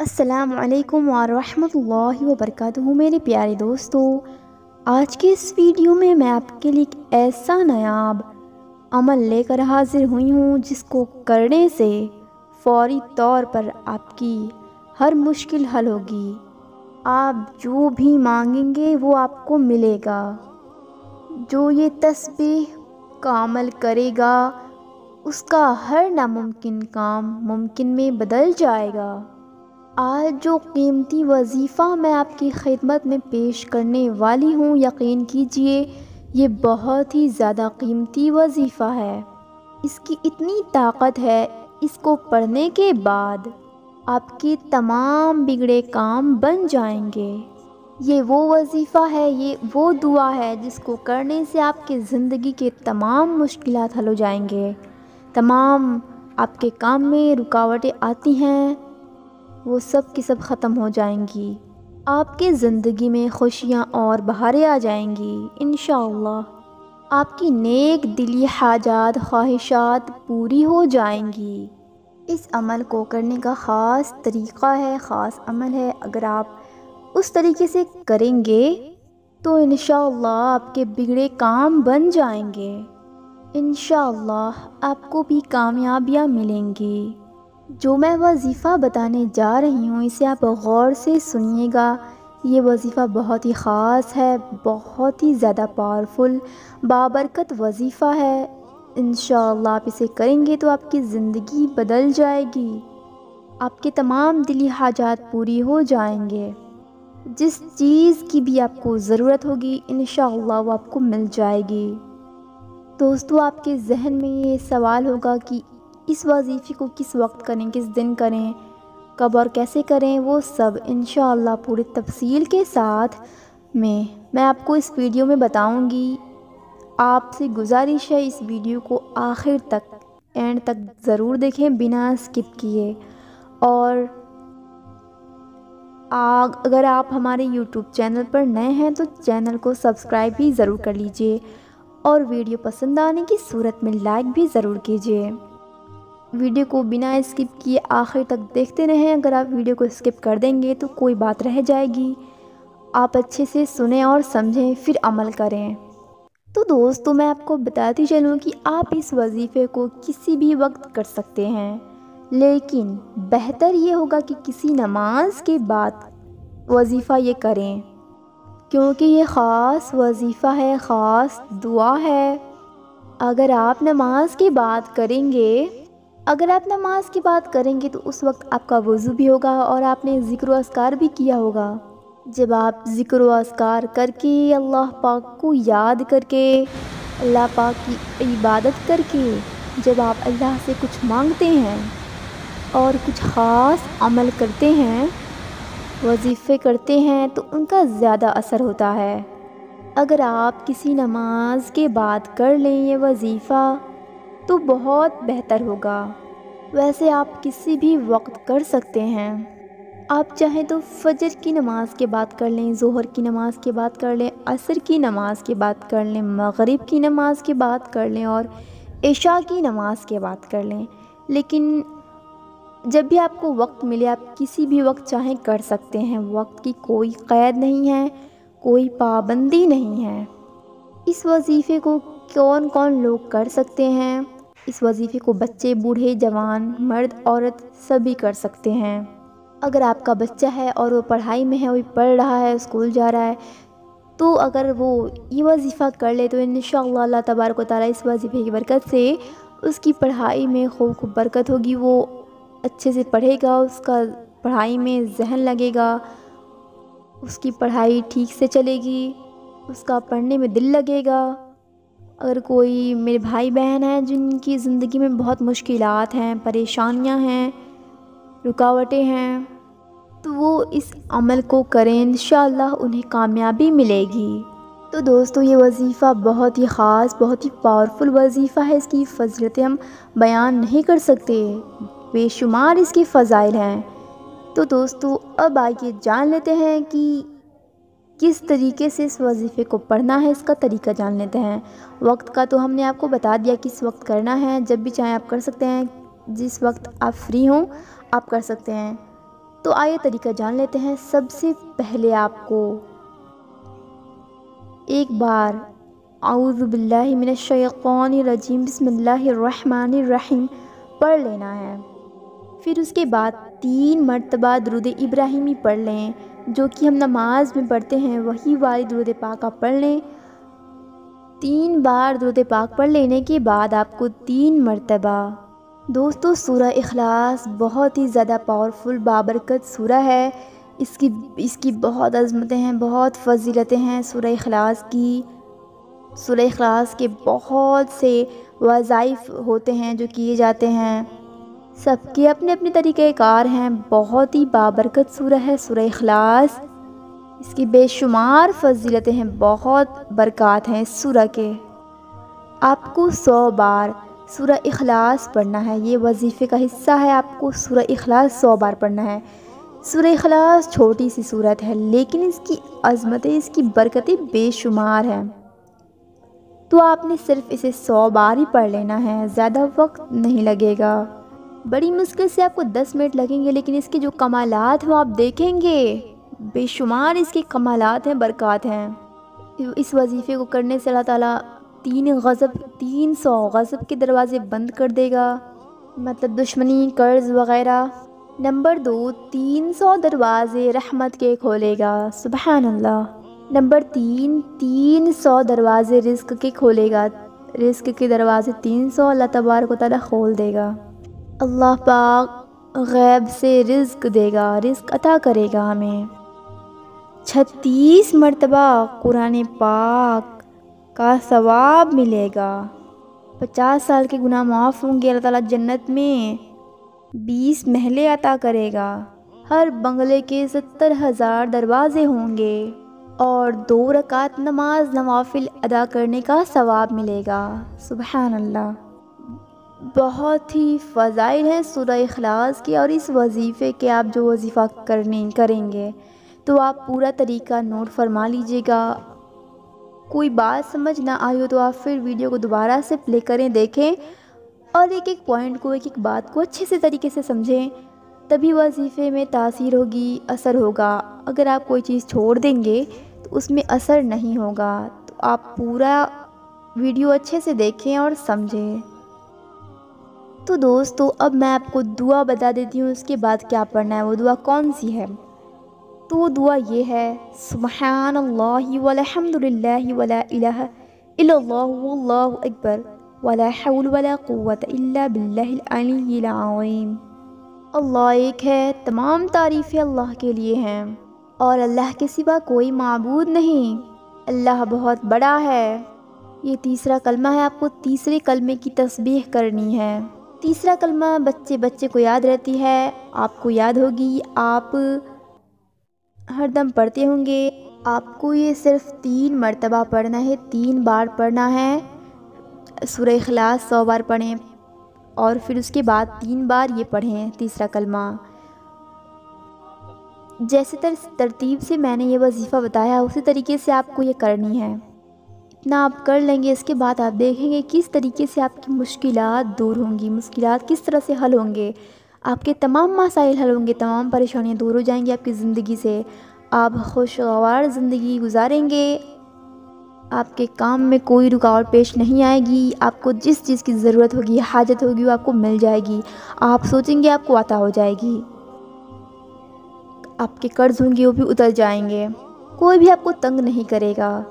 असलकम वरहमल वबरक मेरे प्यारे दोस्तों। आज के इस वीडियो में मैं आपके लिए एक ऐसा नायाब अमल लेकर हाजिर हुई हूँ, जिसको करने से फौरी तौर पर आपकी हर मुश्किल हल होगी। आप जो भी मांगेंगे, वो आपको मिलेगा। जो ये तस्बीह का अमल करेगा, उसका हर नामुमकिन काम मुमकिन में बदल जाएगा। आज जो कीमती वजीफ़ा मैं आपकी खिदमत में पेश करने वाली हूँ, यकीन कीजिए, ये बहुत ही ज़्यादा कीमती वजीफ़ा है। इसकी इतनी ताकत है, इसको पढ़ने के बाद आपके तमाम बिगड़े काम बन जाएँगे। ये वो वजीफ़ा है, ये वो दुआ है जिसको करने से आपके ज़िंदगी के तमाम मुश्किल हल हो जाएँगे। तमाम आपके काम में रुकावटें आती हैं वो सब की सब ख़त्म हो जाएँगी। आपकी ज़िंदगी में खुशियाँ और बहारें आ जाएँगी इन आपकी नेक दिली हाजात, ख्वाहिशात पूरी हो जाएँगी। इस अमल को करने का ख़ास तरीक़ा है, ख़ास अमल है। अगर आप उस तरीके से करेंगे तो इन आपके बिगड़े काम बन जाएँगे। इन आपको भी कामयाबियाँ मिलेंगी। जो मैं वजीफ़ा बताने जा रही हूँ, इसे आप गौर से सुनिएगा। ये वजीफ़ा बहुत ही ख़ास है, बहुत ही ज़्यादा पावरफुल, बाबरकत वजीफ़ा है। इन आप इसे करेंगे तो आपकी ज़िंदगी बदल जाएगी। आपके तमाम दिली हाजात पूरी हो जाएँगे। जिस चीज़ की भी आपको ज़रूरत होगी इन वो आपको मिल जाएगी। दोस्तों, आपके जहन में ये सवाल होगा कि इस वजीफ़े को किस वक्त करें, किस दिन करें, कब और कैसे करें, वो सब इन पूरी तफसील के साथ में मैं आपको इस वीडियो में बताऊँगी। आपसे गुजारिश है इस वीडियो को आखिर तक, एंड तक ज़रूर देखें, बिना स्किप किए। और आग, अगर आप हमारे यूट्यूब चैनल पर नए हैं तो चैनल को सब्सक्राइब भी ज़रूर कर लीजिए, और वीडियो पसंद आने की सूरत में लाइक भी ज़रूर कीजिए। वीडियो को बिना स्किप किए आखिर तक देखते रहें। अगर आप वीडियो को स्किप कर देंगे तो कोई बात रह जाएगी। आप अच्छे से सुने और समझें, फिर अमल करें। तो दोस्तों, मैं आपको बताती चलूँ कि आप इस वजीफ़े को किसी भी वक्त कर सकते हैं। लेकिन बेहतर ये होगा कि किसी नमाज़ के बाद वजीफ़ा ये करें, क्योंकि ये ख़ास वजीफ़ा है, ख़ास दुआ है। अगर आप नमाज़ के बाद करेंगे अगर आप नमाज़ की बात करेंगे तो उस वक्त आपका वज़ू भी होगा और आपने ज़िक्र असकार भी किया होगा। जब आप ज़िक्र असकार करके अल्लाह पाक को याद करके, अल्लाह पाक की इबादत करके जब आप अल्लाह से कुछ मांगते हैं और कुछ ख़ास अमल करते हैं, वजीफ़े करते हैं तो उनका ज़्यादा असर होता है। अगर आप किसी नमाज़ के बाद कर लें ये वजीफ़ा तो बहुत बेहतर होगा। वैसे आप किसी भी वक्त कर सकते हैं। आप चाहें तो फजर की नमाज़ के बाद कर लें, ज़ोहर की नमाज़ के बाद कर लें, असर की नमाज़ के बाद कर लें, मगरिब की नमाज़ के बाद कर लें और इशा की नमाज़ के बाद कर लें। लेकिन जब भी आपको वक्त मिले, आप किसी भी वक्त चाहें कर सकते हैं। वक्त की कोई क़ैद नहीं है, कोई पाबंदी नहीं है। इस वजीफ़े को कौन कौन लोग कर सकते हैं? इस वजीफ़े को बच्चे, बूढ़े, जवान, मर्द, औरत सभी कर सकते हैं। अगर आपका बच्चा है और वो पढ़ाई में है, वो पढ़ रहा है, स्कूल जा रहा है तो अगर वो ये वजीफ़ा कर ले तो इन अल्लाह तबारक ताली इस वजीफ़े की बरकत से उसकी पढ़ाई में खूब खूब बरकत होगी। वो अच्छे से पढ़ेगा, उसका पढ़ाई में जहन लगेगा, उसकी पढ़ाई ठीक से चलेगी, उसका पढ़ने में दिल लगेगा। अगर कोई मेरे भाई बहन हैं जिनकी ज़िंदगी में बहुत मुश्किल हैं, परेशानियाँ हैं, रुकावटें हैं तो वो इस अमल को करें इन उन्हें कामयाबी मिलेगी। तो दोस्तों, ये वजीफ़ा बहुत ही ख़ास, बहुत ही पावरफुल वजीफ़ा है। इसकी फजलतें हम बयान नहीं कर सकते। बेशुमार इसके फ़ज़ाइल हैं। तो दोस्तों, अब आइए जान लेते हैं कि किस तरीके से इस वजीफ़े को पढ़ना है, इसका तरीका जान लेते हैं। वक्त का तो हमने आपको बता दिया किस वक्त करना है, जब भी चाहें आप कर सकते हैं, जिस वक्त आप फ्री हों, आप कर सकते हैं। तो आइए तरीका जान लेते हैं। सबसे पहले आपको एक बार आउज़बिल्लिमिनशैक़ानिर्रजीम बसमीम पढ़ लेना है। फिर उसके बाद तीन मरतबा दरुद इब्राहिमी पढ़ लें। जो कि हम नमाज़ में पढ़ते हैं, वही वाली दरुद पाक आप पढ़ लें। तीन बार दरुद पाक पढ़ लेने के बाद आपको तीन मरतबा। दोस्तों, सूरह इखलास बहुत ही ज़्यादा पावरफुल बाबरकत सूरह है। इसकी इसकी बहुत अजमतें हैं, बहुत फजीलतें हैं सूरह इखलास की। सूरह इखलास के बहुत से वज़ाइफ होते हैं जो किए जाते हैं। सबके अपने अपने तरीक़े कार हैं। बहुत ही बाबरकत सूरह है, सूरह इखलास। इसकी बेशुमार फजीलतें हैं, बहुत बरक़ात हैं इस सूरह के। आपको सौ बार सूरह इखलास पढ़ना है। ये वजीफ़े का हिस्सा है, आपको सूरह अखलास सौ बार पढ़ना है। सूरह इखलास छोटी सी सूरत है, लेकिन इसकी अजमतें, इसकी बरकतें बेशुमार हैं। तो आपने सिर्फ़ इसे सौ बार ही पढ़ लेना है, ज़्यादा वक्त नहीं लगेगा। बड़ी मुश्किल से आपको दस मिनट लगेंगे, लेकिन इसके जो कमालात हैं आप देखेंगे। बेशुमार इसके कमालात हैं, बरक़ात हैं। इस वजीफ़े को करने से अल्लाह ताला तीन गज़ब, तीन सौ गज़ब के दरवाज़े बंद कर देगा। मतलब दुश्मनी, कर्ज़ वग़ैरह। नंबर दो, तीन सौ दरवाज़े रहमत के खोलेगा। सुबह अल्लाह नंबर तीन तीन सौ दरवाज़े रिस्क के खोलेगा। रिस्क के दरवाज़े तीन सौ अल्लाह तबारक ताला खोल देगा। अल्लाह पाक गैब से रिज्क देगा रिस्क अता करेगा हमें। छत्तीस मरतबा कुरान पाक का सवाब मिलेगा। पचास साल के गुनाह माफ़ होंगे, अल्लाह ताला जन्नत में बीस महले अता करेगा। हर बंगले के सत्तर हज़ार दरवाज़े होंगे और दो रकात नमाज़ नवाफिल अदा करने का सवाब मिलेगा। सुबह अल्लाह बहुत ही फ़ज़ाइल हैं सूरह इखलास की और इस वजीफ़े के आप जो वजीफ़ा करने, करेंगे तो आप पूरा तरीका नोट फरमा लीजिएगा। कोई बात समझ ना आई हो तो आप फिर वीडियो को दोबारा से प्ले करें, देखें और एक एक पॉइंट को, एक एक बात को अच्छे से तरीके से समझें, तभी वजीफ़े में तासीर होगी, असर होगा। अगर आप कोई चीज़ छोड़ देंगे तो उसमें असर नहीं होगा। तो आप पूरा वीडियो अच्छे से देखें और समझें। तो दोस्तों, अब मैं आपको दुआ बता देती हूँ, उसके बाद क्या पढ़ना है, वो दुआ कौन सी है? तो वो दुआ ये है सुबहान अकबर वला अल्लाह एक है, तमाम तारीफ़ें अल्लाह के लिए हैं, और अल्लाह के सिवा कोई मबूद नहीं। अल्लाह बहुत बड़ा है। ये तीसरा कलमा है, आपको तीसरे कलमे की तस्बीह करनी है। तीसरा कलमा, बच्चे बच्चे को याद रहती है। आपको याद होगी, आप हरदम पढ़ते होंगे। आपको ये सिर्फ़ तीन मरतबा पढ़ना है, तीन बार पढ़ना है। सूर्य अखलास सौ बार पढ़ें और फिर उसके बाद तीन बार ये पढ़ें, तीसरा कलमा। जैसे तर, तरतीब से मैंने ये वजीफ़ा बताया, उसी तरीके से आपको ये करनी है। इतना आप कर लेंगे, इसके बाद आप देखेंगे किस तरीके से आपकी मुश्किल दूर होंगी। मुश्किल किस तरह से हल होंगे? आपके तमाम मसाइल हल होंगे, तमाम परेशानियाँ दूर हो जाएँगी आपकी ज़िंदगी से। आप खुशगवार ज़िंदगी गुजारेंगे। आपके काम में कोई रुकावट पेश नहीं आएगी। आपको जिस चीज़ की ज़रूरत होगी, हाजत होगी, वो आपको मिल जाएगी। आप सोचेंगे आपको आता हो जाएगी। आपके कर्ज होंगे, वो भी उतर जाएँगे। कोई भी आपको तंग नहीं करेगा।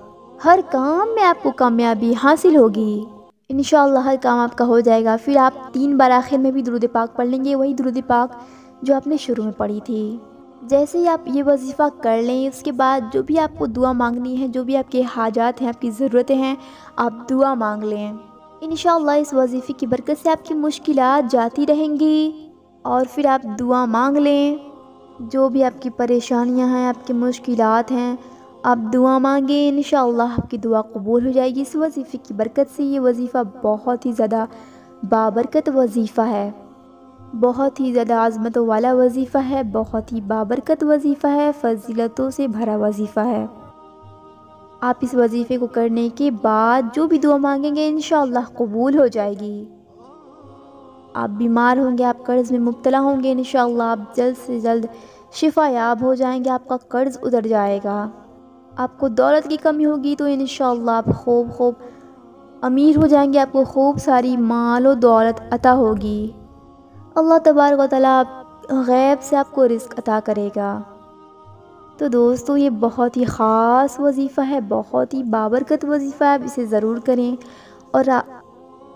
हर काम में आपको कामयाबी हासिल होगी। इन हर काम आपका हो जाएगा। फिर आप तीन बार आखिर में भी दुरुद पाक पढ़ लेंगे। वही दुरुद पाक जो आपने शुरू में पढ़ी थी। जैसे ही आप ये वजीफ़ा कर लें, उसके बाद जो भी आपको दुआ मांगनी है, जो भी आपके हाजात हैं, आपकी ज़रूरतें हैं, आप दुआ मांग लें। इन इस वजीफ़े की बरकत से आपकी मुश्किल जाती रहेंगी। और फिर आप दुआ मांग लें। जो भी आपकी परेशानियाँ हैं, आपकी मुश्किल हैं आप दुआ मांगें इन आपकी दुआ कबूल हो जाएगी। इस वजीफ़े की बरकत से ये वजीफ़ा बहुत ही ज़्यादा बाबरकत वजीफ़ा है। बहुत ही ज़्यादा आज़मतों वाला वजीफ़ा है, बहुत ही बाबरकत वजीफ़ा है, फजीलतों से भरा वजीफ़ा है। आप इस वजीफ़े को करने के बाद जो भी दुआ मांगेंगे इन कबूल हो जाएगी। आप बीमार होंगे, आप कर्ज़ में मुबतला होंगे इन आप जल्द से जल्द शिफा याब हो जाएँगे, आपका कर्ज़ उतर जाएगा। आपको दौलत की कमी होगी तो इन आप खूब खूब अमीर हो जाएँगे आपको खूब सारी माल और दौलत अता होगी। अल्लाह तबारक ताली गैब से आपको रिस्क अता करेगा। तो दोस्तों ये बहुत ही ख़ास वजीफ़ा है बहुत ही बाबरकत वजीफ़ा है आप इसे ज़रूर करें। और आ,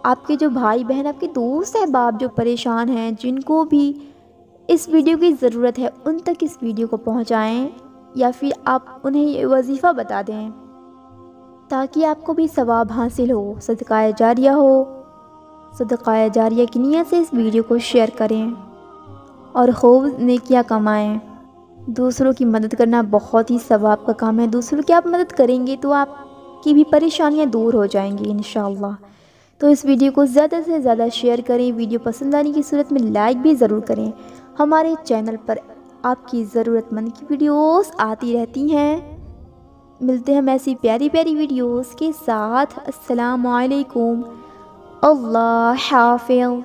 आपके जो भाई बहन आपके दोस्त बाप जो परेशान हैं जिनको भी इस वीडियो की ज़रूरत है उन तक इस वीडियो को पहुंचाएँ। या फिर आप उन्हें ये वजीफ़ा बता दें, ताकि आपको भी सवाब हासिल हो सदका जारिया हो। सदका जारिया की नीयत से इस वीडियो को शेयर करें और खूब नेकियाँ कमाएँ। दूसरों की मदद करना बहुत ही सवाब का काम है। दूसरों की आप मदद करेंगे तो आपकी भी परेशानियाँ दूर हो जाएँगी इन तो इस वीडियो को ज़्यादा से ज़्यादा शेयर करें। वीडियो पसंद आने की सूरत में लाइक भी ज़रूर करें। हमारे चैनल पर आपकी ज़रूरतमंद की वीडियोस आती रहती हैं। मिलते हैं ऐसी प्यारी प्यारी वीडियोस के साथ। अस्सलाम वालेकुम अल्लाह हाफिज़।